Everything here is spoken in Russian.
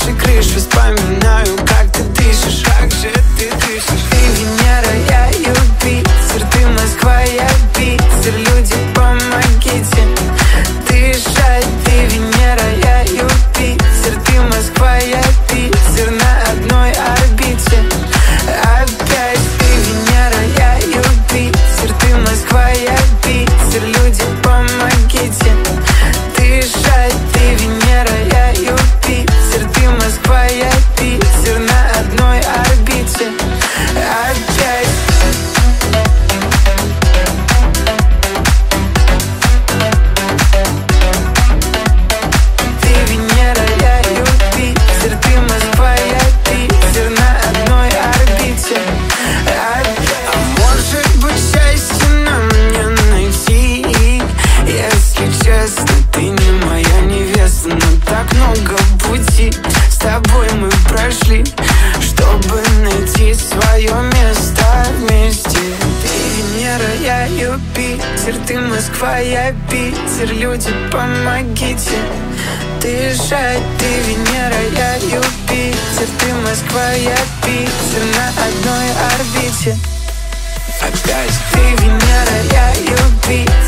нашей крыши Вспоминаю, как Питер, ты Москва, я Питер. Люди, помогите. Дышать, ты Венера, я Юпитер. Ты Москва, я Питер На одной орбите. Опять ты Венера, я Юпитер